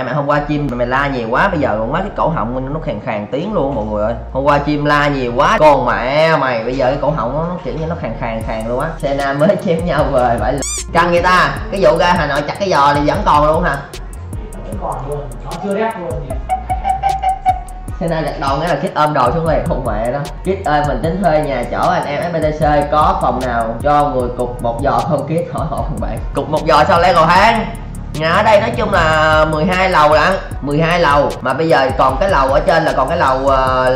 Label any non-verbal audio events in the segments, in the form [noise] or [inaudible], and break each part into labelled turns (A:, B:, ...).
A: mẹ mày hôm qua chim mày la nhiều quá. Bây giờ má cái cổ họng nó khàn khàn tiếng luôn mọi người ơi. Hôm qua chim la nhiều quá. Con mẹ mày bây giờ cái cổ họng nó, nó kiểu như nó khàn khàn khàn luôn á. Sena mới [laughs] chém nhau về phải căng vậy ta. Cái vụ ra hà nội chặt cái giò thì vẫn còn luôn hả?
B: Vẫn còn luôn. Nó chưa đét luôn thì
A: Sena đặt đầu nghĩa là Kit ôm đồ xuống liền. Không mẹ đó Kit ơi mình tính thuê nhà chỗ anh em FPTC có phòng nào cho người cục một giò không Kit hỏi hỏi bạn. Cục một giò sao lấy cầu thang Nhà ở đây nói chung là 12 lầu đã 12 lầu. Mà bây giờ còn cái lầu ở trên là còn cái lầu uh,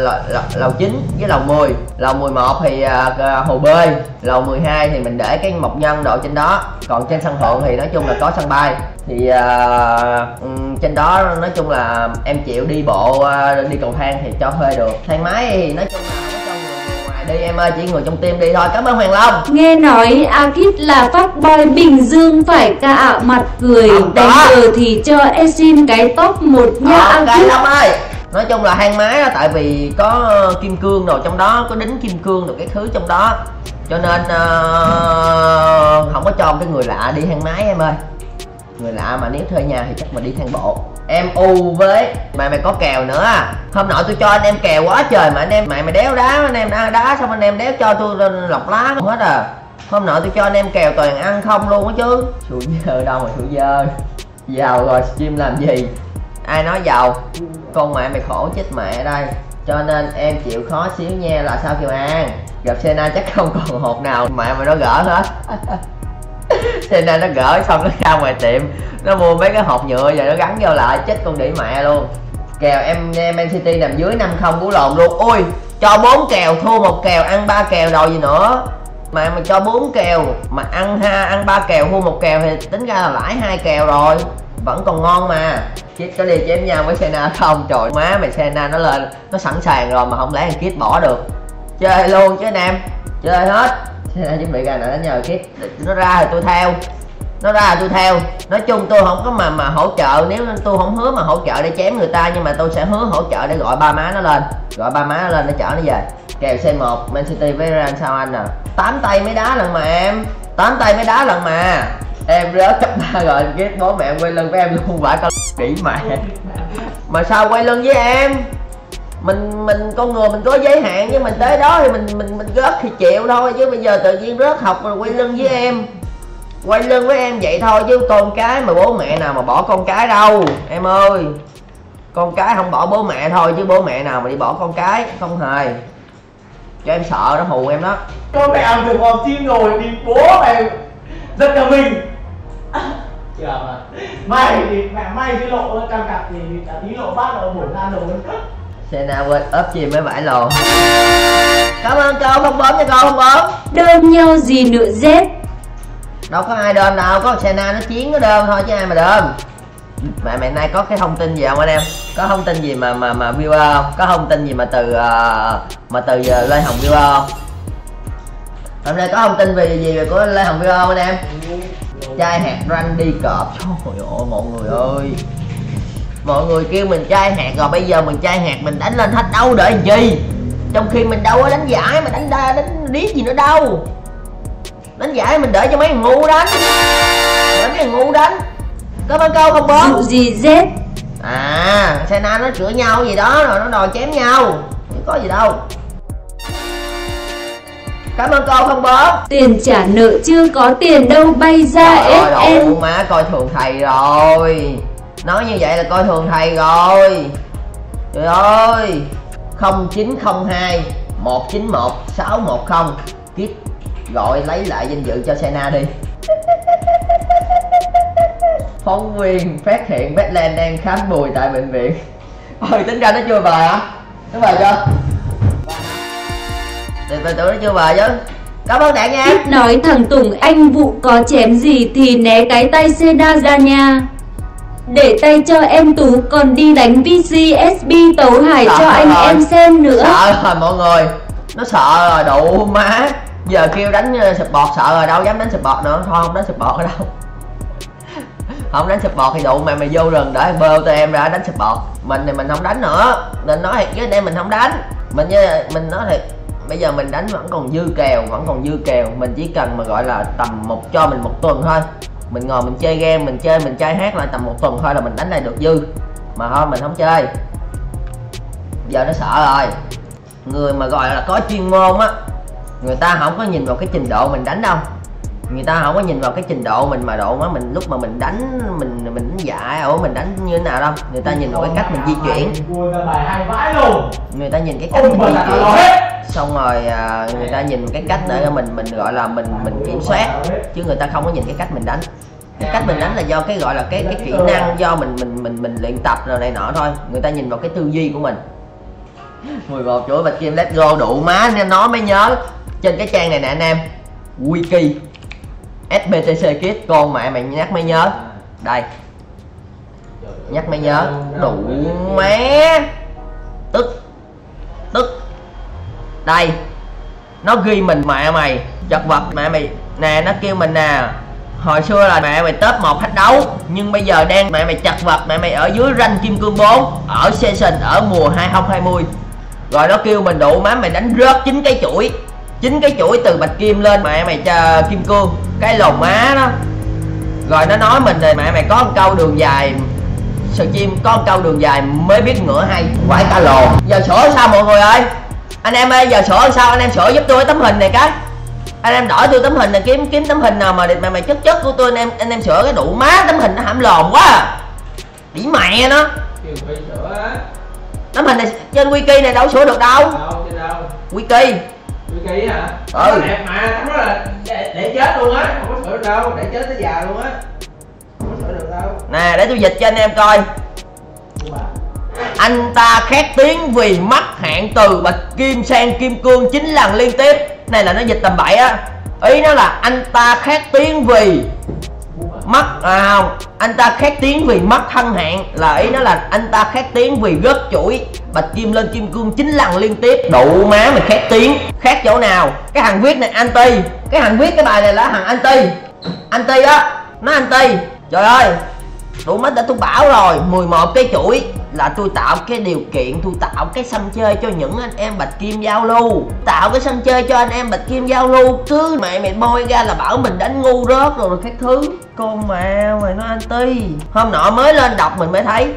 A: lầu, lầu, lầu 9 với lầu 10 Lầu 11 thì uh, hồ bơi. Lầu 12 thì mình để cái mộc nhân độ trên đó. Còn trên sân thượng thì nói chung là có sân bay. Thì uh, trên đó nói chung là em chịu đi bộ uh, đi cầu thang thì cho thuê được. Thang máy thì nói chung là đi em ơi chỉ người trong team đi thôi. Cảm ơn Hoàng Long.
C: Nghe nói Akit là phát boy Bình Dương phải ca ảo mặt cười Đánh cờ thì cho Esim cái top 1 nha
A: ok
C: Akit.
A: Long ơi. Nói chung là hang máy đó tại vì có kim cương đồ trong đó có đính kim cương đồ cái thứ trong đó. Cho nên ờ, không có cho cái người lạ đi hang máy em ơi. Người lạ mà nếu thuê nhà thì chắc mà đi thang bộ em u với mày mày có kèo nữa à? Hôm nọ tôi cho anh em kèo quá trời mà anh em mày mày đéo đá anh em đá, đá xong anh em đéo cho tôi lọc lá hết à. Hôm nọ tôi cho anh em kèo toàn ăn không luôn á chứ. Sủi dơ đâu mà sủi dơ giàu rồi stream làm gì? Ai nói giàu? Con mẹ mày khổ chết mẹ đây. Cho nên em chịu khó xíu nha là sao kiều an? Gặp Sena chắc không còn hộp nào mẹ mày nó gỡ hết. [laughs] Sena nó gỡ xong nó ra ngoài tiệm. Nó mua mấy cái hộp nhựa và nó gắn vô lại, chết con đĩ mẹ luôn. Kèo em em Man City nằm dưới năm không bú lộn luôn. Ui cho bốn kèo, thua một kèo, ăn ba kèo đòi gì nữa? Mà mà cho bốn kèo, mà ăn ha, ăn ba kèo, thua một kèo thì tính ra là lãi hai kèo rồi. Vẫn còn ngon mà. Kit có đi chém nhau với Sena không? Trời, má mày Sena nó lên, nó sẵn sàng rồi mà không lẽ thằng Kit bỏ được. Chơi luôn chứ anh em. Chơi hết. Sena chuẩn bị ra nè đánh nhau Kit nó ra thì tôi theo. Nó ra là tôi theo. Nói chung tôi không có mà mà hỗ trợ. Nếu tôi không hứa mà hỗ trợ để chém người ta nhưng mà tôi sẽ hứa hỗ trợ để gọi ba má nó lên. Gọi ba má nó lên để chở nó về. Kèo C1 Man City với Real sao anh à? Tám tay mới đá lần mà em. Tám tay mới đá lần mà. Em rớt cấp ba rồi ghét bố mẹ em quay lưng với em luôn vãi con kỹ mẹ mà sao quay lưng với em mình mình con người mình có giới hạn nhưng mình tới đó thì mình mình mình rớt thì chịu thôi chứ bây giờ tự nhiên rớt học rồi quay lưng với em. Quay lưng với em vậy thôi chứ con cái mà bố mẹ nào mà bỏ con cái đâu em ơi. Con cái không bỏ bố mẹ thôi chứ bố mẹ nào mà đi bỏ con cái không hề. Cho em sợ nó hù em đó.
B: Con mẹ được hòm chim rồi thì bố mày giật cả mình. Chưa mà may thì mẹ may cái lộ nó căng cặp thì cả tí lộ phát là buổi ra rồi
A: Sena quên ốp chim mới vải lồ cảm ơn cô không bấm cho cô không bấm.
C: Đơn nhau gì nữa Z
A: đâu có ai đơn đâu có Sena nó chiến nó đơn thôi chứ ai mà đơn. Mẹ mẹ nay có cái thông tin gì không anh em? Có thông tin gì mà mà mà viewer không? Có thông tin gì mà từ ờ, mà từ uh, lê hồng viewer không? Hôm nay có thông tin về gì về của lê hồng viewer không anh em? Chai hạt ranh đi cọp. Trời ơi mọi người ơi mọi người kêu mình chai hạt rồi bây giờ mình chai hạt mình đánh lên thách đấu để làm gì? Trong khi mình đâu có đánh giải mà đánh đa đánh điếc gì nữa đâu. Đánh giải mình để cho mấy thằng ngu đánh. Để mấy thằng ngu đánh. Cảm ơn câu không
C: Dụ gì Z
A: à Sena nó chửi nhau gì đó rồi nó đòi chém nhau. Chứ có gì đâu. Cảm ơn cô không bó
C: Tiền trả nợ chưa có tiền đâu bay ra
A: đủ má coi thường thầy rồi Nói như vậy là coi thường thầy rồi. Trời ơi. 0902 191 610 kiếp, gọi lấy lại danh dự cho Sena đi. [laughs] Phóng viên phát hiện Batland đang khám bùi tại bệnh viện. Ôi, tính ra nó chưa về hả? Nó về chưa? Từ từ tưởng nó chưa về chứ. Cảm ơn đại nha.
C: Ít nói thằng Tùng, anh vụ có chém gì thì né cái tay Sena ra nha. Để tay cho em Tú còn đi đánh VCSB tấu hải cho
A: Trời
C: anh em xem nữa.
A: Sợ rồi mọi người. Nó sợ rồi đủ má. Giờ kêu đánh ờ, support sợ rồi đâu dám đánh support nữa. Thôi không đánh support đâu. [laughs] Không đánh support thì đủ mày mày vô rừng để bơ tụi em ra đánh support. Mình thì mình không đánh nữa. Nên nói thiệt với anh em mình không đánh. Mình như mình nói thiệt bây giờ mình đánh vẫn còn dư kèo vẫn còn dư kèo. Mình chỉ cần mà gọi là tầm một cho mình một tuần thôi mình ngồi mình chơi game mình chơi mình chơi hát lại tầm một tuần thôi là mình đánh lại được dư. Mà thôi mình không chơi. Giờ nó sợ rồi. Người mà gọi là có chuyên môn á người ta không có nhìn vào cái trình độ mình đánh đâu. Người ta không có nhìn vào cái trình độ mình mà độ mà mình lúc mà mình đánh mình mình đánh dạy ủa mình đánh như thế nào đâu. Người ta nhìn vào cái cách mình di chuyển. Người ta nhìn cái cách mình di chuyển xong rồi à, người ta nhìn cái cách để mình mình gọi là mình mình kiểm soát chứ người ta không có nhìn cái cách mình đánh. Cái cách mình đánh là do cái gọi là cái cái kỹ năng do mình mình mình mình luyện tập rồi này nọ thôi. Người ta nhìn vào cái tư duy của mình. 11 chuỗi bạch kim let's go đủ má nên nó mới nhớ. Trên cái trang này nè anh em wiki SBTC Kit con mẹ mày nhắc mới nhớ. Đây. Nhắc mới nhớ. Đủ má. Tức. Tức đây, nó ghi mình mẹ mày, chật vật mẹ mày. Nè, nó kêu mình nè, hồi xưa là mẹ mày top một thách đấu, nhưng bây giờ đang mẹ mày chật vật, mẹ mày ở dưới ranh kim cương 4 ở season, ở mùa 2020 rồi nó kêu mình đủ, má mày đánh rớt chín cái chuỗi, chín cái chuỗi từ bạch kim lên, mẹ mày chờ kim cương. Cái lồn má đó. Rồi nó nói mình rồi mẹ mày có một câu đường dài sờ chim có một câu đường dài mới biết ngựa hay. Quải ca lồn giờ sửa sao mọi người ơi? Anh em ơi giờ sửa sao? Anh em sửa giúp tôi tấm hình này cái. Anh em đổi tôi tấm hình này kiếm kiếm tấm hình nào mà mày mày chất chất của tôi anh em anh em sửa cái đủ má tấm hình nó hãm lồn quá à. đĩ mẹ nó. Tấm hình này trên wiki này đâu sửa được đâu.
B: Đâu,
A: wiki.
B: Ký hả?
A: Ừ.
B: Đẹp mà, tấm đó là để, để chết luôn á. Không có sửa được đâu, để chết tới già luôn á. Không có sửa được đâu.
A: Nè để tôi dịch cho anh em coi.
B: Mà
A: anh ta khét tiếng vì mắc hạn từ bạch kim sang, kim cương 9 lần liên tiếp. Này là nó dịch tầm bậy á. Ý nó là anh ta khét tiếng vì mất à không. Anh ta khét tiếng vì mất thân hạn là ý nó là anh ta khét tiếng vì rớt chuỗi bạch kim lên kim cương 9 lần liên tiếp. Đủ má mày khét tiếng. Khét chỗ nào? Cái thằng viết này anti cái thằng viết, cái bài này là thằng anti anti á. Nó anti trời ơi. Đủ mất đã tôi bảo rồi. 11 cái chuỗi là tôi tạo cái điều kiện tôi tạo cái sân chơi cho những anh em bạch kim giao lưu. Tạo cái sân chơi cho anh em bạch kim giao lưu. Cứ mẹ mày bôi ra là bảo mình đánh ngu rớt rồi, các thứ. Con mẹ mày nó anti. Hôm nọ mới lên đọc mình mới thấy.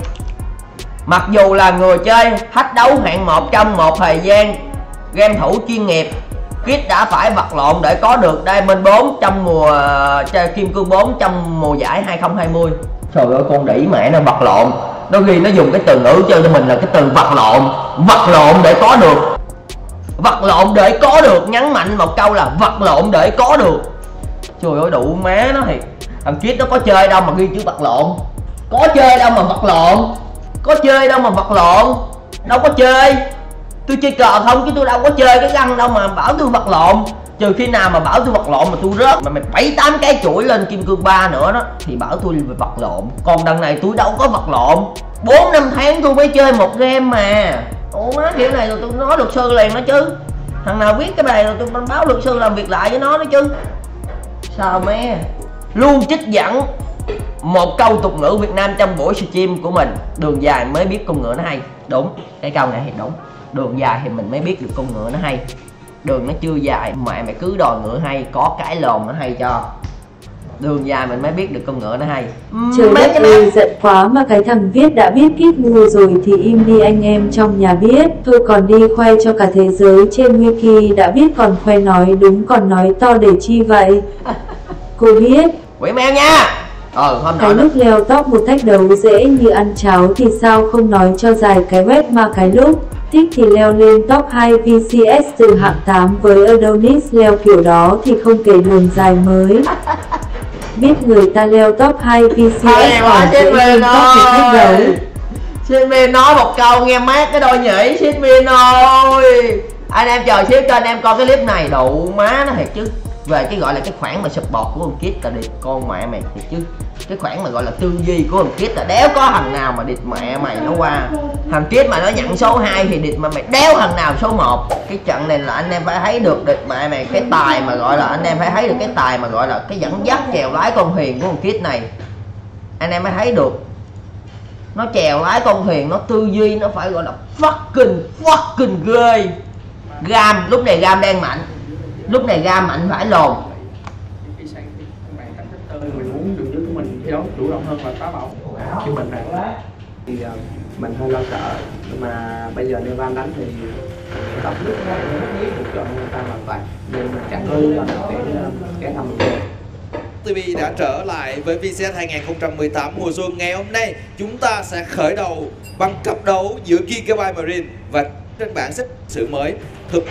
A: Mặc dù là người chơi thách đấu hạng một trong một thời gian game thủ chuyên nghiệp Kit đã phải vật lộn để có được Diamond 4 trong mùa chơi Kim Cương 4 trong mùa giải 2020 Trời ơi con đỉ mẹ nó vật lộn. Nó ghi nó dùng cái từ ngữ cho mình là cái từ vật lộn. Vật lộn để có được. Vật lộn để có được. Nhấn mạnh một câu là vật lộn để có được. Trời ơi, đủ má nó thiệt. Thằng kiết nó có chơi đâu mà ghi chữ vật lộn. Có chơi đâu mà vật lộn. Có chơi đâu mà vật lộn. Đâu có chơi. Tôi chơi cờ không chứ tôi đâu có chơi cái găng đâu mà bảo tôi vật lộn trừ khi nào mà bảo tôi vật lộn mà tôi rớt, mà mày bảy, tám cái chuỗi lên kim cương ba nữa đó, thì bảo tôi về vật lộn. Còn đằng này tôi đâu có vật lộn. Bốn, năm tháng tôi mới chơi một game mà. Ủa, má, kiểu này rồi tôi nói luật sư liền đó chứ. Thằng nào viết cái bài rồi tôi báo luật sư làm việc lại với nó đó chứ. Sao mẹ? Luôn trích dẫn một câu tục ngữ Việt Nam trong buổi stream của mình. Đường dài mới biết con ngựa nó hay. Đúng, cái câu này thì đúng. Đường dài thì mình mới biết được con ngựa nó hay đường nó chưa dài mẹ mày cứ đòi ngựa hay có cái lồn nó hay cho. Đường dài mình mới biết được con ngựa nó hay.
C: Trời đất ơi giận quá mà cái thằng viết đã biết kiếp ngu rồi thì im đi anh em trong nhà biết Tôi còn đi khoe cho cả thế giới trên wiki đã biết còn khoe nói đúng còn nói to để chi vậy. [laughs] Cô biết
A: quỷ mèo nha! Ờ hôm nọ
C: cái lúc leo top một thách đấu dễ như ăn cháo thì sao không nói cho dài cái web mà cái lúc thích thì leo lên top 2 VCS từ hạng 8 với Adonis leo kiểu đó thì không kể đường dài mới. Biết người ta leo top 2 VCS còn dễ lên top một thách đấu.
A: Ơi Xin Min nói một câu nghe mát cái đôi nhảy Xin Min ơi. Anh em chờ xíu cho anh em coi cái clip này. Đụ má nó thiệt chứ. Về cái gọi là cái khoản mà support của con Kit là địt con mẹ mày thiệt chứ cái khoản mà gọi là tư duy của thằng Kiết là đéo có thằng nào mà địt mẹ mày nó qua. Thằng Kiết mà nó nhận số 2 thì địt mà mày đéo thằng nào số 1 Cái trận này là anh em phải thấy được địt mẹ mày, cái tài mà gọi là anh em phải thấy được cái tài mà gọi là cái dẫn dắt chèo lái con thuyền của thằng Kiết này. Anh em mới thấy được. Nó chèo lái con thuyền, nó tư duy, nó phải gọi là fucking fucking ghê. Gam, lúc này gam đang mạnh. Lúc này gam mạnh phải lồn.
D: Đấu chủ động hơn và phá bóng chứ mình là thì ờ, mình hơi lo sợ. Nhưng mà bây giờ Nevan đánh thì tập nước nó cũng rất biết được chọn người ta hoàn toàn. Nên mình chẳng do nào để ờ, kéo thăm mình.
E: TV đã trở lại với VCS 2018 mùa xuân ngày hôm nay. Chúng ta sẽ khởi đầu bằng cặp đấu giữa Gigabyte Marine và trên bảng xếp sự mới. Thực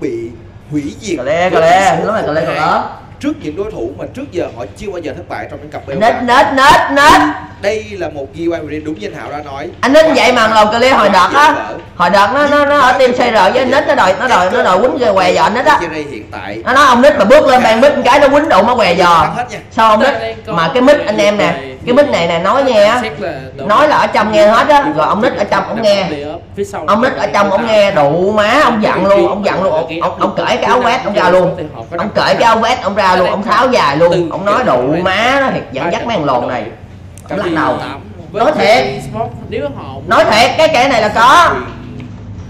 E: bị hủy diệt.
A: Cà lê cà lê. Lúc này cà lê còn
E: 1-2
A: lớn
E: trước những đối thủ mà trước giờ họ chưa bao giờ thất bại trong những cặp BO
A: nết nết nết nết.
E: Đây là một Gigabyte Marine đúng như anh Hảo đã nói.
A: Anh nín vậy mà cà lê hồi đợt á hồi đợt nó nó nó ở team CR với anh nít nó đòi nó đòi nó đòi quýnh què giò nít á.
E: Jerry hiện tại.
A: Nó nói ông nít mà bước lên bàn mic một cái nó quýnh đụng nó què giò
E: nha.
A: sao ông nít mà cái mic anh em nè cái mic này nè nói nghe á. Nói là ở trong nghe hết á. Rồi ông nít ở trong ông nghe. ông nít ở trong ông nghe. đủ má ông giận luôn ông giận luôn. ông ông, ông cởi cái áo vest ông ra luôn. ông cởi cái áo vest ông ra luôn. ông tháo dài luôn. ông nói đủ má nó thiệt dẫn dắt mấy thằng lồn này. ông lắc đầu. Nói thiệt.
D: nếu họ
A: nói thiệt cái kẻ này là có.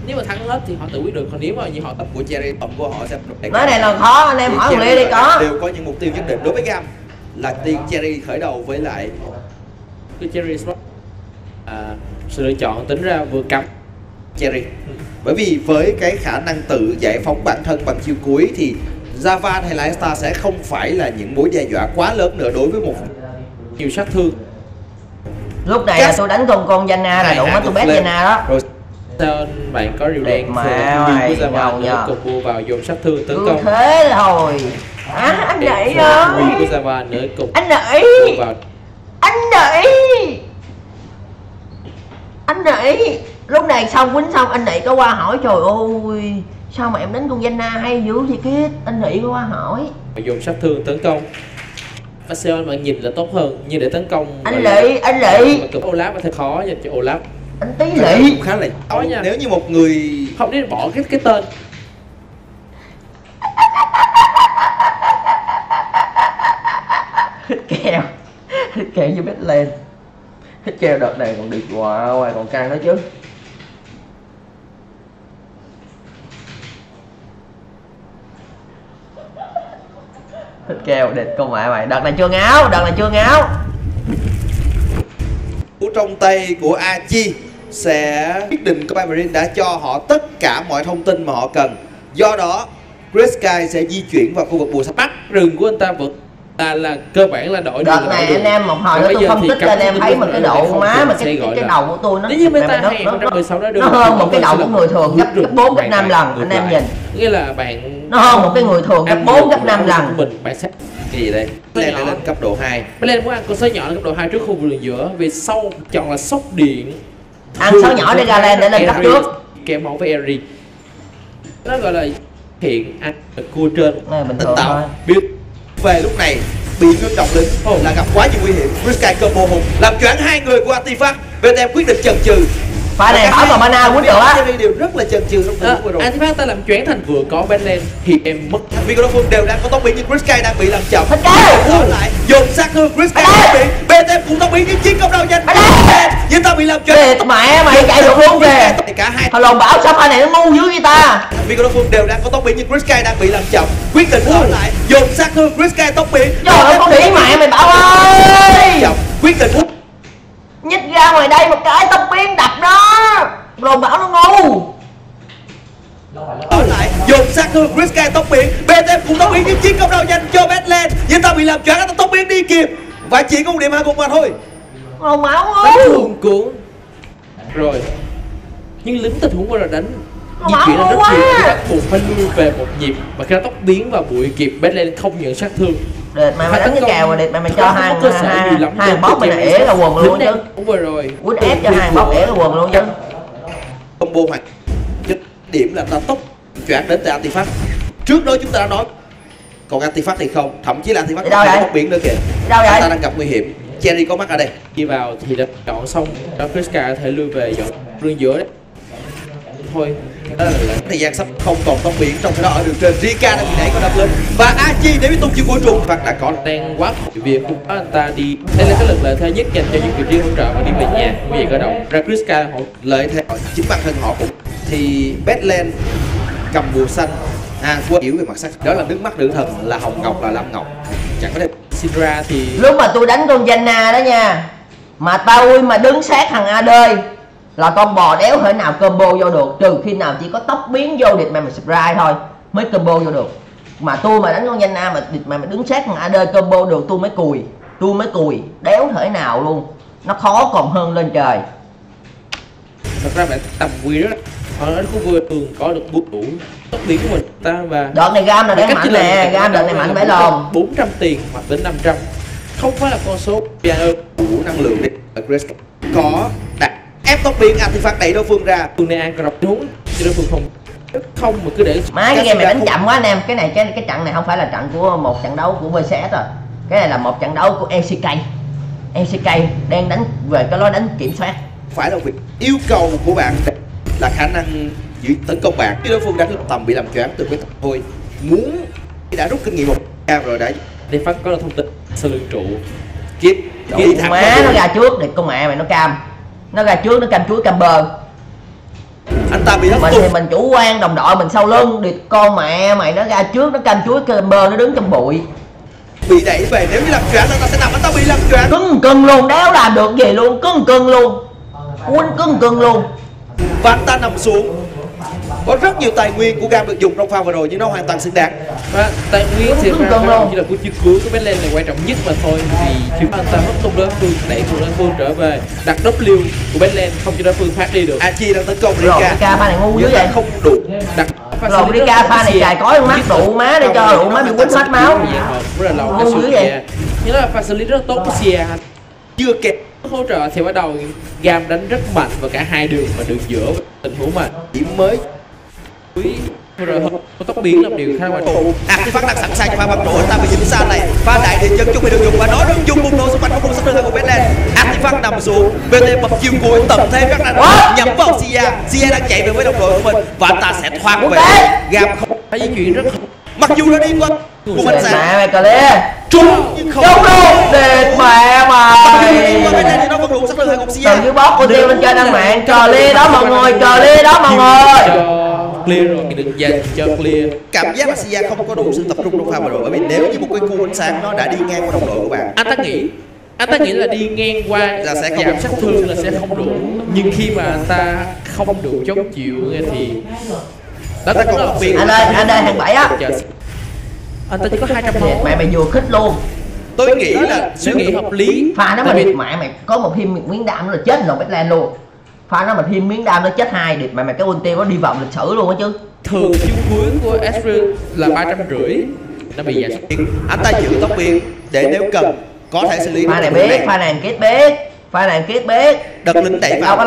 D: Nếu mà thắng hết thì họ tự quyết được. Còn nếu mà như họ
E: tập của Jerry tổng của họ sẽ
A: nói này là khó anh em hỏi thằng lê đi có.
E: đều có những mục tiêu nhất định đối với Gam là tiên Jerry khởi đầu với lại
D: cái cherry spot à, sự lựa chọn tính ra vừa cắm
E: Jerry. Bởi vì với cái khả năng tự giải phóng bản thân bằng chiêu cuối thì Javan hay là Star sẽ không phải là những mối đe dọa quá lớn nữa đối với một
D: nhiều sát thương.
A: Lúc này là tôi đánh con con Jana là đủ mất tôi bét Jana đó.
E: Rồi.
D: Sao bạn có
A: Đẹp
D: đen
A: mà
D: Java
A: ngầu
D: nữa
A: nhờ.
D: combo vào dồn sát thương tấn công.
A: thế à, anh nãy ơi
D: của Java nữa cùng
A: anh nãy
D: vào
A: anh nãy anh nãy lúc này xong quýnh xong anh nãy có qua hỏi trời ơi sao mà em đánh con Jana hay dữ vậy kia anh nãy có qua hỏi.
D: Dồn sát thương tấn công. Marcel bạn nhìn là tốt hơn nhưng để tấn công
A: anh lị anh lị
D: mà cực Olaf có thể khó dành cho Olaf.
A: Anh tí lị
E: khá là
D: Có nha.
E: nếu như một người
D: không nên bỏ cái cái tên
A: hít keo hít keo với bét lên hít keo đợt này còn đi wow ngoài còn căng nữa chứ. Hít keo địch con mẹ mày. Đợt này chưa ngáo, đợt này chưa ngáo.
E: Của trong tay của Achi sẽ quyết định của Marine đã cho họ tất cả mọi thông tin mà họ cần. Do đó Chris Sky sẽ di chuyển vào khu vực bùa sắp
D: bắt rừng của anh ta vẫn là là cơ bản là đổi
A: đợt này anh em một hồi nữa tôi
D: giờ
A: phân tích cho anh em thấy mà cái độ má mà cái, cái, cái đầu của tôi nó
D: như meta
A: nó, nó,
D: 2016 đã
A: nó, hơn một cái đầu của người thường gấp, gấp 4 gấp
D: hoàn
A: 5
D: toàn
A: lần anh em nhìn.
D: Nghĩa là bạn
A: nó hơn một cái người thường gấp
D: áp
A: 4
D: dụng
A: gấp 5
D: của
A: lần.
D: mình bạn sẽ
E: cái gì đây?
D: Cái
E: lên lên cấp độ 2
D: Mới lên muốn ăn con sói nhỏ cấp độ 2 trước khu vực đường giữa. Vì sau chọn là sốc điện.
A: Ăn sáu nhỏ để ra lên để lên cấp trước.
D: Kèm máu với Eri Nó gọi là hiện ăn cua trên.
A: Này bình
E: tỉnh về lúc này, bị ngưng động lực là gặp quá nhiều nguy hiểm. Risky combo hùng làm choáng hai người của Artifact em quyết định chần chừ
A: pha này hỏi mà mana quýnh được á.
E: đều rất là chần chừ trong tình
D: à,
E: huống vừa rồi.
D: Antifact ta làm choáng thành vừa có Benland Thì em mất.
E: Microphone đều đang có tốc biến nhưng Chris Sky đang bị làm chậm.
A: Kêu!
E: Ở lại dồn sát thương Chris tốc biến BTM cũng tốc biến nhưng chiến công đâu nhanh nhưng ta bị làm choáng
A: mẹ mày chạy được luôn kìa
E: Thì cả hai.
A: Thằng lồn bảo sao pha này nó ngu dữ vậy ta?
E: Microphone đều đang có tốc biến nhưng Chris Sky đang bị làm chậm. Quyết định ở lại dồn sát thương Chris Sky tốc biến
A: Trời ơi con đĩ mẹ mày bảo ơi!
E: quyết định hút
A: Nhích ra ngoài đây một cái tóc biến đập đó. Lồn bảo nó ngu.
E: Ở lại. Dồn sát thương Chris Sky tốc biến. BTM cũng tốc biến nhưng chiến công đâu nhanh cho Batland nhưng ta bị làm choáng ta tốc biến đi kịp và chỉ có một điểm hai cùng mà thôi.
A: Lồn bảo
D: đánh
A: ơi
D: cuồng cuốn. Rồi. Nhưng lính tình huống vừa rồi đánh
A: Nó
D: Di chuyển rất
A: quá.
D: nhiều buộc phải lui về một nhịp. Và khi tốc biến và bụi kịp Benland không nhận sát thương
A: Đệt mày mày đánh cái kèo rồi đệt mày mày cho hai hai hai bóp mày ỉa là quần luôn chứ.
D: vừa rồi
A: Quýnh ép cho hai bóp ỉa là quần luôn chứ.
E: Combo hoặc nhất điểm là ta tốc choáng đến từ Artifact trước đó chúng ta đã nói còn Artifact thì không thậm chí là còn
A: vậy?
E: tốc biến nữa kìa.
A: Đâu vậy?
E: Ta đang gặp nguy hiểm. Cherry có mắt ở đây.
D: Đi vào thì đã chọn xong Cho Friska có thể lui về dọn rương giữa đấy Thôi. Đó là
E: thời gian sắp không còn trong biển trong khi đó ở đường trên. Rika đang bị đẩy có đập lên. Và Achi để biết tung chiêu của trùng hoặc đã có
D: đang quá khổ việc của anh ta đi đây là cái lực lợi thế nhất dành cho những người riêng hỗ trợ và đi về nhà. Quý vậy cơ động ra Kriska họ
E: lợi thế chính bản thân họ cũng. Thì Batland cầm bùa xanh. À quên hiểu về mặt sắc. Đó là nước mắt nữ thần là hồng ngọc, là lam ngọc. Chẳng có thể
D: Syndra thì
A: lúc mà tôi đánh con Janna đó nha, mà tao mà đứng sát thằng AD là con bò đéo thể nào combo vô được trừ khi nào chỉ có tóc biến vô địch mà mày surprise thôi mới combo vô được. Mà tôi mà đánh con Janna mà địch mà mày đứng sát thằng AD combo được tôi mới cùi tôi mới cùi đéo thể nào luôn. Nó khó còn hơn lên trời.
D: Thật ra bạn tầm quy rất ở nó cũng vừa thường có được bút đủ. Tốc biến của mình ta và
A: đợt này gam là đáng mạnh nè gam đợt này mạnh phải lồn.
D: 400 tiền hoặc đến 500 không phải là con số. Piano
E: đủ năng lượng để Chris có đặt ép tốc biến artifact đẩy đối phương ra.
D: Phương này ăn cọp huống cho đối phương không không mà cứ để
A: má cái game mày đánh chậm quá anh em. Cái này cái cái trận này không phải là trận của một trận đấu của VCS rồi. Cái này là một trận đấu của LCK LCK đang đánh về cái lối đánh kiểm soát.
E: Phải là việc yêu cầu của bạn là khả năng giữ tấn công bạn. Khi đối phương đánh tầm bị làm choáng từ cái thôi. Muốn đã rút kinh nghiệm một cam rồi đã
D: để phát có là thông tin sơ lương trụ.
E: Kiếp
A: Đủ má nó ra trước để con mẹ mày nó cam nó ra trước nó cam chuối cam bơ.
E: Anh ta bị hất
A: mình thì mình chủ quan đồng đội mình sau lưng thì con mẹ mày nó ra trước nó cam chuối cam bơ nó đứng trong bụi.
E: Bị đẩy về nếu như làm choáng anh ta sẽ nằm anh ta bị làm choáng
A: cưng cưng luôn đéo làm được gì luôn cưng cưng luôn. Quýnh cưng cưng luôn.
E: Và anh ta nằm xuống có rất nhiều tài nguyên của gam được dùng trong pha vừa rồi nhưng nó hoàn toàn xứng đáng.
D: Và tài nguyên thì ra
A: cần luôn.
D: chỉ là của chiếc cuối của Benlen này quan trọng nhất mà thôi vì chúng anh ta hất tung đối phương đẩy cùng đối phương trở về đặt W của Benlen không cho đối phương phát đi được.
E: Achi đang tấn công
A: rồi
E: Rika.
A: Ca pha này ngu dữ
E: nhưng
A: vậy.
E: không đủ.
D: Đặt
A: rồi đi ca pha này dài có mắt đủ má để cho đủ má bị quýnh hết máu
D: là
A: Ngu dữ vậy.
D: nhưng là facility rất tốt của Sia
E: chưa kịp
D: hỗ trợ thì bắt đầu gam đánh rất mạnh vào cả hai đường và đường giữa tình huống mà.
E: Chỉ mới
D: quý rồi tốc biến là một điều khá quan trọng.
E: Artifact đang sẵn sàng cho pha băng trụ anh ta bị dính xa này. Pha đại địa chân chuẩn bị được dùng và nó được dùng bùng nổ sức mạnh của khung sắt đường của Betland Artifact nằm xuống. BT bật chiêu cuối thế rất là
A: What?
E: nhắm vào Sia Sia đang chạy về với đồng đội của mình và ta sẽ thoát về. Gam không
D: di chuyển rất
E: mặc dù đã đi qua của mình
A: Mẹ
E: sẽ
A: mày cờ lê
E: trúng nhưng không.
A: Trúng luôn Đệt mẹ mày. Từ dưới bóp của tiêu lên trên ăn mạng Cờ lê đó mọi người. Cờ lê đó mọi người.
D: Clear rồi. Được dành cho clear.
E: Cảm giác là Sia không có đủ sự tập trung trong pha vừa rồi bởi vì nếu như một cái cú ánh sáng nó đã đi ngang qua đồng đội của bạn
D: anh ta nghĩ anh ta nghĩ là đi ngang qua
E: Là sẽ không
D: giảm sát thương là sẽ không đủ. Nhưng khi mà anh ta không đủ chống chịu thì đó
E: Ta
D: cũng
E: còn
D: là
E: việc
A: Anh ơi anh ơi hàng bảy á
D: anh ta chỉ có 200
A: Thiệt
D: máu
A: mẹ mày vừa khích luôn.
E: Tôi nghĩ là
D: suy nghĩ hợp lý.
A: Pha nó mà địt mẹ mày có một thêm miếng đam là chết lòng Batland luôn. Pha nó mà thêm miếng đam nó chết hai địt mẹ mày cái ulti nó đi vào lịch sử luôn á chứ.
D: Thường chiêu cuối của Ezreal là ba trăm rưỡi. Nó bị giảm sát
E: anh ta giữ tốc biến để nếu cần có thể xử lý
A: Pha này biết, pha này kết biết Pha này kết biết
E: đợt lính đẩy vào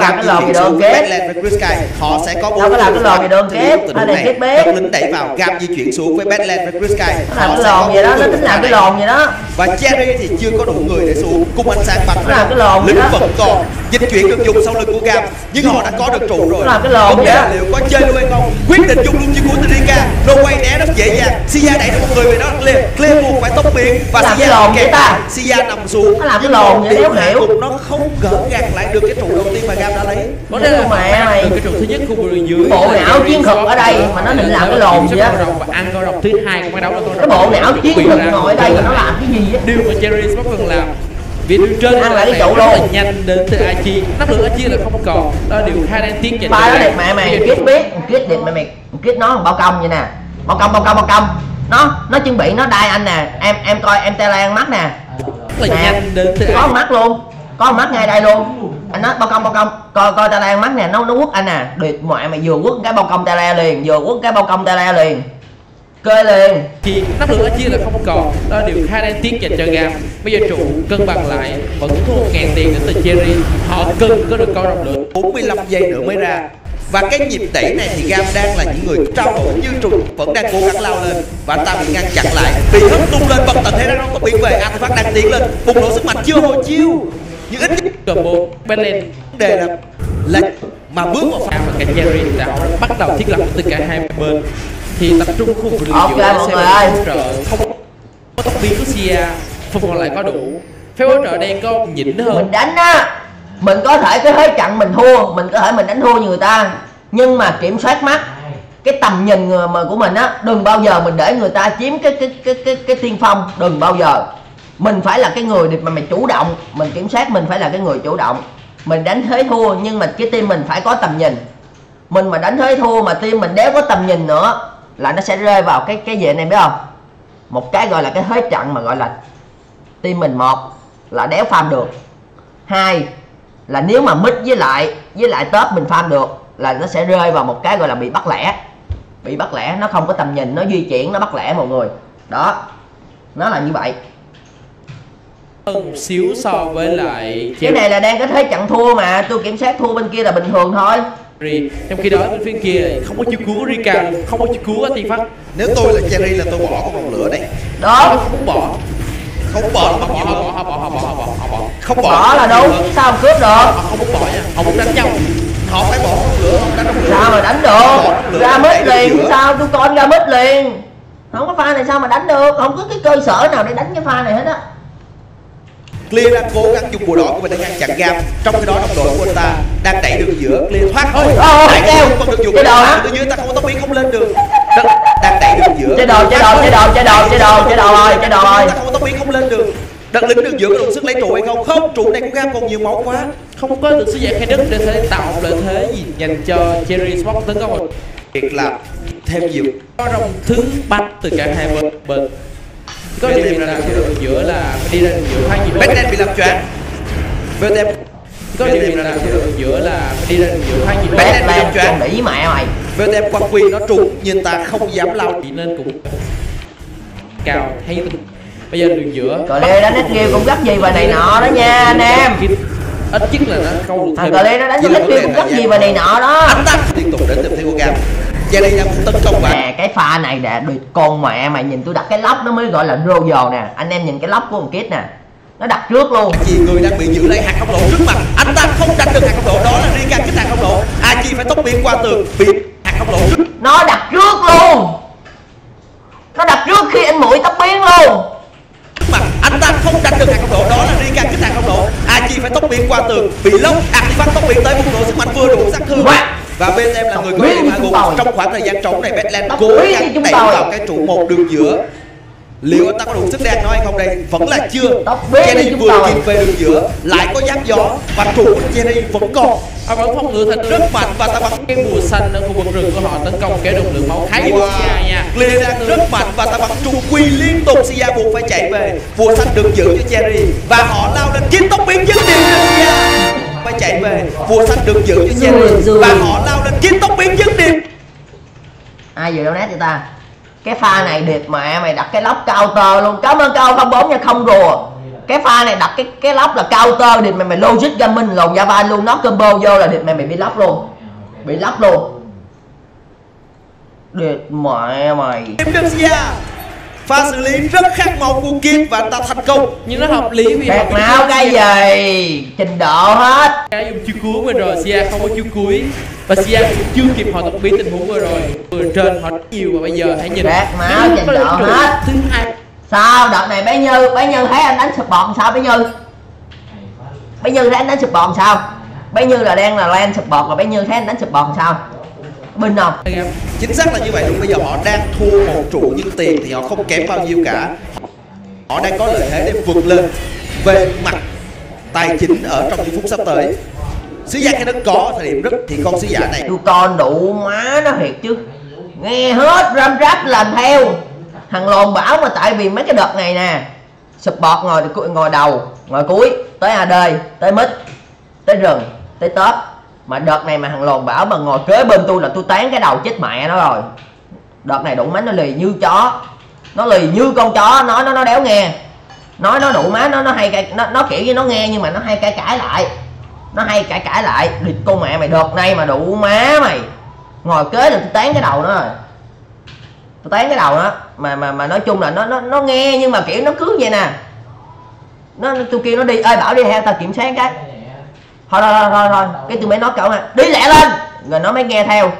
A: gì đâu,
E: xuống. Badland với Chris Sky. Họ sẽ có bốn
A: làm cái lò gì
E: lý
A: kết. Pha
E: huống
A: này
E: đợt lính đẩy vào gam di chuyển xuống với Badland với Chris Sky. Họ sẽ có
A: gì đó, nó tính làm cái lòn gì đó.
E: Và Cherry thì chưa có đủ người để xuống cung ánh sáng bắn
A: Nó làm cái lòn
E: lính vẫn còn dịch chuyển được dùng sau lưng của Gam nhưng họ đã có được trụ rồi.
A: Làm cái lòn vậy
E: liệu có chơi luôn hay không? Quyết định dùng luôn chiếc của Rika lô quay né rất dễ dàng. Sia đẩy được một người về đó clear clear buộc phải tốc biến và Sia
A: ta?
E: Sia nằm xuống.
A: Làm cái
E: Nhưng
A: lòn vậy, đéo hiểu.
E: nó không gỡ gạt lại được cái trụ đầu tiên mà Gam đã lấy.
D: Vấn đề là
A: Mẹ mày.
D: từ cái trụ thứ nhất khu vực dưới.
A: Bộ não chiến thuật ở đây mà nó định làm cái lồn gì á.
D: ăn con rồng thứ hai của cái đấu là con
A: Cái bộ não chiến thuật ngồi ở đây mà nó làm cái gì á?
D: Điều mà Jerry cần làm. Vì đường trên
A: Ăn lại cái trụ luôn.
D: nhanh đến từ Aichi. Năng lượng Aichi là không còn. Đó là điều đáng tiếc dành
A: Pha nó
D: Gam.
A: đẹp mẹ mày kết biết Kết đẹp mẹ mày. Kết nó bao công vậy nè. Bao công bao công bao công. Nó nó chuẩn bị nó đai anh nè. Em em coi em tele ăn mắt nè.
D: Là nhanh đến từ
A: có mắt luôn có mắt ngay đây luôn. Anh nói bao công bao công. Coi coi tele ăn mắt nè nó nó quất anh nè được mọi mày vừa quất cái bao công tele liền vừa quất cái bao công tele liền. Kê liền.
D: Thì năng lượng Aichi là không còn. Đó là điều khá đáng tiếc dành cho Gam. Bây giờ trụ cân bằng lại vẫn thu một ngàn tiền đến từ Jerry. Họ cần có được. Con rồng nữa
E: 45 giây nữa mới ra. Và cái nhịp đẩy này thì Gam đang là những người trao đổi như trùng vẫn đang cố gắng lao lên. Và anh ta bị ngăn chặn lại. Bị hất tung lên bật tận thế đang có biến về. Artifact đang tiến lên. Bùng nổ sức mạnh chưa hồi chiêu nhưng ít nhất
D: combo
E: vấn đề là là mà bước vào pha
D: và cả Jerry đã bắt đầu thiết lập từ cả hai bên. Thì tập trung khu vực đường giữa
A: ơi.
D: hỗ trợ không có tốc biến của Sia phần còn lại có đủ. Phép hỗ trợ đang có nhỉnh hơn.
A: Mình đánh á mình có thể cái thế trận mình thua mình có thể mình đánh thua như người ta. Nhưng mà kiểm soát mắt cái tầm nhìn mà của mình á đừng bao giờ mình để người ta chiếm cái cái cái cái cái tiên phong đừng bao giờ mình phải là cái người mà mày chủ động. Mình kiểm soát mình phải là cái người chủ động. Mình đánh thế thua, nhưng mà cái team mình phải có tầm nhìn. Mình mà đánh thế thua mà team mình đéo có tầm nhìn nữa, là nó sẽ rơi vào cái cái gì này biết không? Một cái gọi là cái thế trận mà gọi là team mình một, là đéo farm được. Hai là nếu mà mid với lại với lại top mình farm được, là nó sẽ rơi vào một cái gọi là bị bắt lẻ. Bị bắt lẻ, nó không có tầm nhìn, nó di chuyển, nó bắt lẻ mọi người. Đó, nó là như vậy
F: hơn xíu so với lại
A: cái này là đang có thế trận thua mà tôi kiểm soát thua bên kia là bình thường thôi.
F: Cherry trong khi đó bên phía kia không có chiêu cứu Rika không có chiêu cứu Tiên Phát
E: nếu tôi là Cherry là tôi bỏ con vòng lửa này
A: đó.
F: Không muốn bỏ.
E: Không bỏ bằng
F: bỏ họ bỏ họ bỏ họ bỏ bỏ
E: không
A: bỏ là đúng. sao mà cướp được?
F: Họ không muốn bỏ nha. Họ muốn đánh nhau.
E: Họ phải bỏ con lửa không đánh con lửa.
A: Sao mà đánh được? Ra mít liền. sao tôi con ra mít liền? Không có pha này sao mà đánh được? Không có cái cơ sở nào để đánh cái pha này hết á
E: Clear đang cố gắng dùng bùa đỏ của mình để ngăn chặn gam trong khi đó đồng đội của anh ta đang đẩy đường giữa Clear thoát thôi
A: Ôi,
E: Đại
A: kêu.
E: không được dùng
A: Cái đầu hả?
E: từ dưới ta không có tốc biến không lên được. Đang- đẩy đường giữa
A: chơi đồ chơi đồ chơi đồ chơi đồ chơi đồ chơi đồ rồi chơi đồ rồi
E: ta không có tốc biến không lên được. Đặt lính đường giữa có đủ sức lấy trụ hay không? Không trụ này của gam còn nhiều máu quá.
F: Không có được sử dụng khai đất để thể tạo lợi thế gì dành cho Cherry Sport tấn công.
E: Việc là thêm nhiều.
F: Có rồng thứ bắt từ cả hai bên bên có điều kiện là cái đường giữa là đi ra đường giữa khá nhiều
E: Batman bị làm choáng VTM
F: có kiện là cái đường giữa là đi ra đường giữa khá nhiều
E: Batman bị làm choáng
A: đĩ mẹ mày
E: VTM quăng quy nó trúng nhưng ta không dám lao.
F: chỉ nên cũng cao hay bây giờ đường giữa
A: cờ lê đánh ít nhiều cũng gấp gì và này nọ đó nha anh em.
F: ít nhất là nó câu được
A: thằng
F: thêm
A: cờ lê nó đánh ít nhiều cũng gấp gì và này nọ đó.
E: Anh ta. Liên tục đến tìm theo của gam Jerry đang tấn
A: cái pha này đã được con mẹ mày nhìn tôi đặt cái lóc nó mới gọi là royal nè. Anh em nhìn cái lóc của con kid nè nó đặt trước luôn.
E: Chi người đang bị giữ lấy hạt không lộ trước mặt anh ta không đánh được hạt không lộ đó là Riga kích hạt không lộ a chi phải tốc biến qua tường bị hạt không lộ trước.
A: Nó đặt trước luôn. Nó đặt trước khi anh mũi tóc biến luôn.
E: Mặt anh ta không đánh được hạt không lộ đó là Riga kích hạt không lộ a chi phải tốc biến qua tường bị lốc artifact tốc biến tới một độ sức mạnh vừa đủ sát thương. Và bên em là người có điểm
A: đi
E: hạ gục trong khoảng thời gian trống này Batland
A: Tốc
E: cố gắng đẩy vào cái trụ một đường giữa. Liệu anh ta có đủ sức đen nói hay không đây? Vẫn là chưa. Jenny vừa kịp về đường giữa lại có giáp gió. Và trụ của Jenny vẫn còn.
F: Họ vẫn phòng ngự thành rất mạnh và ta bắn cái mùa xanh ở khu vực rừng của họ tấn công kéo được lượng máu khá nhiều.
E: Wow.
F: nha
E: Clear đang rất mạnh và ta bắn trung quy liên tục. Sia buộc phải chạy về. Vua xanh được giữ cho Cherry và họ lao lên kiếm tốc biến dứt điểm Sia phải chạy về. Vua xanh được giữ cho
A: rồi.
E: và họ lao lên kiếm tốc biến dứt điểm
A: ai vừa đâu nét cho ta? Cái pha này đẹp mẹ mày đặt cái lóc counter luôn. Cảm ơn cao không bốn nha không rùa. Cái pha này đặt cái cái lóc là counter điệp mày mày logic gaming lồn java luôn. Nó combo vô là điệp mày mày bị lóc luôn. Bị lóc luôn. Điệp mẹ mày
E: pha xử lý rất khác màu của Kim và ta thành công.
F: Nhưng nó hợp lý vì họ
A: máu cái gì? Trình độ hết.
F: Cái dùng chiêu cuối vừa rồi Sia không có chiêu cuối. Và Sia cũng chưa kịp họ tập biến tình huống vừa rồi. Vừa trên họ rất nhiều và bây giờ hãy nhìn.
A: Bẹt máu trình độ hết.
F: thứ hai
A: sao? Đợt này bé như bé như thấy anh đánh support sao bé như? Bé như thấy anh đánh support sao? Bé như là đang là land support là bé như thấy anh đánh support sao không
F: em
E: chính xác là như vậy đúng bây giờ họ đang thua một trụ nhưng tiền thì họ không kém bao nhiêu cả. Họ đang có lợi thế để vượt lên về mặt tài chính ở trong những phút sắp tới. Sứ giả cái đất có thời điểm rất thì con sứ giả này
A: tôi con đủ má nó thiệt chứ. Nghe hết ram rap làm theo. Thằng lồn bảo mà tại vì mấy cái đợt này nè support ngồi ngồi đầu ngồi cuối tới ad tới mid tới rừng tới top mà đợt này mà thằng lồn bảo mà ngồi kế bên tôi là tôi tán cái đầu chết mẹ nó rồi. Đợt này đủ má nó lì như chó. Nó lì như con chó nói nó nó đéo nghe. Nói nó đủ má nó nó hay nó, nó kiểu như nó nghe nhưng mà nó hay cãi cãi lại. Nó hay cãi cãi lại. Đi con mẹ mày đợt này mà đủ má mày. Ngồi kế là tôi tán cái đầu nó rồi. Tôi tán cái đầu nó. Mà mà mà nói chung là nó nó nó nghe nhưng mà kiểu nó cứ vậy nè. Nó nó- tôi kêu nó đi. Ơi bảo đi theo tao kiểm soát cái thôi thôi thôi thôi, thôi. cái tôi mới nói cậu mà đi lẹ lên. Rồi nó mới nghe theo.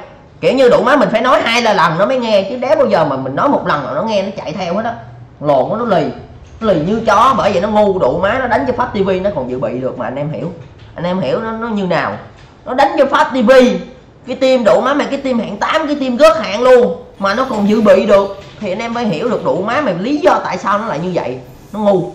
A: Kiểu như đủ má mình phải nói hai là lần nó mới nghe chứ đéo bao giờ mà mình nói một lần rồi nó nghe nó chạy theo hết á. Lồn nó lì. Nó lì như chó bởi vậy nó ngu đủ má nó đánh cho phát tivi nó còn dự bị được mà anh em hiểu. Anh em hiểu nó nó như nào. Nó đánh cho phát tivi cái tim đủ má mày cái tim hạng 8 cái tim rớt hạng luôn mà nó còn dự bị được. Thì anh em mới hiểu được đủ má mày lý do tại sao nó lại như vậy. Nó ngu.